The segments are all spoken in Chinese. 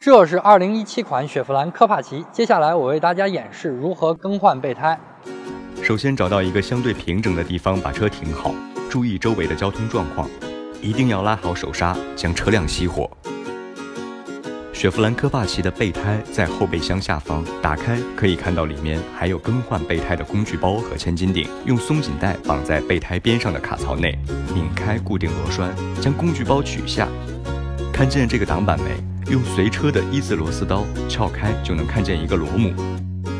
这是2017款雪佛兰科帕奇，接下来我为大家演示如何更换备胎。首先找到一个相对平整的地方把车停好，注意周围的交通状况，一定要拉好手刹，将车辆熄火。雪佛兰科帕奇的备胎在后备箱下方，打开可以看到里面还有更换备胎的工具包和千斤顶。用松紧带绑在备胎边上的卡槽内，拧开固定螺栓，将工具包取下。看见这个挡板没？用随车的一字螺丝刀撬开，就能看见一个螺母。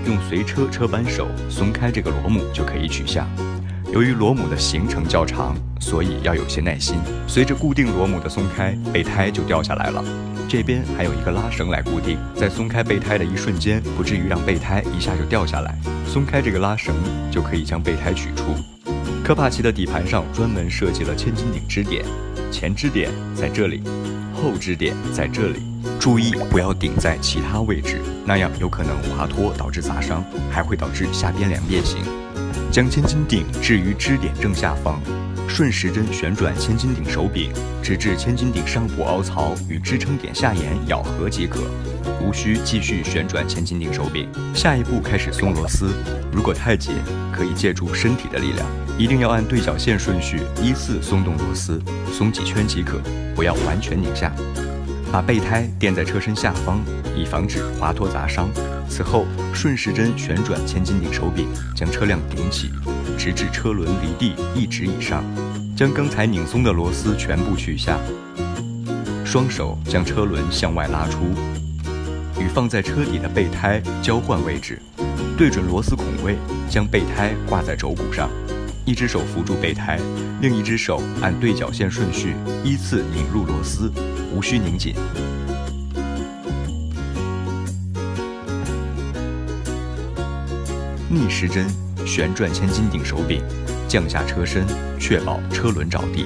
用随车车扳手松开这个螺母，就可以取下。由于螺母的行程较长，所以要有些耐心。随着固定螺母的松开，备胎就掉下来了。这边还有一个拉绳来固定，在松开备胎的一瞬间，不至于让备胎一下就掉下来。松开这个拉绳，就可以将备胎取出。科帕奇的底盘上专门设计了千斤顶支点，前支点在这里，后支点在这里。注意不要顶在其他位置，那样有可能滑脱导致砸伤，还会导致下边梁变形。将千斤顶置于支点正下方，顺时针旋转千斤顶手柄，直至千斤顶上部凹槽与支撑点下沿咬合即可，无需继续旋转千斤顶手柄。下一步开始松螺丝，如果太紧，可以借助身体的力量，一定要按对角线顺序依次松动螺丝，松几圈即可，不要完全拧下。把备胎垫在车身下方，以防止滑脱砸伤。此后顺时针旋转千斤顶手柄，将车辆顶起，直至车轮离地一指以上。将刚才拧松的螺丝全部取下，双手将车轮向外拉出，与放在车底的备胎交换位置，对准螺丝孔位，将备胎挂在轴骨上。一只手扶住备胎，另一只手按对角线顺序依次拧入螺丝，无需拧紧。逆时针旋转千斤顶手柄，降下车身，确保车轮着地。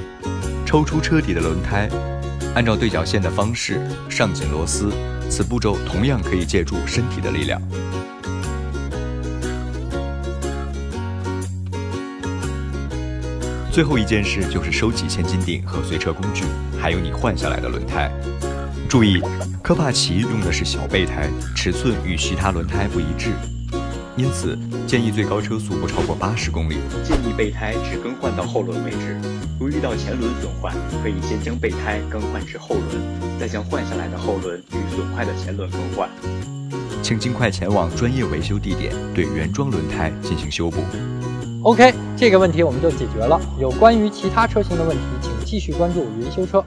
抽出车底的轮胎，按照对角线的方式上紧螺丝。此步骤同样可以借助身体的力量。最后一件事就是收集千斤顶和随车工具，还有你换下来的轮胎。注意，科帕奇用的是小备胎，尺寸与其他轮胎不一致，因此建议最高车速不超过八十公里。建议备胎只更换到后轮位置。如遇到前轮损坏，可以先将备胎更换至后轮，再将换下来的后轮与损坏的前轮更换。请尽快前往专业维修地点，对原装轮胎进行修补。OK，这个问题我们就解决了。有关于其他车型的问题，请继续关注云修车。